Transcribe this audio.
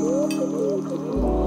¡Gracias!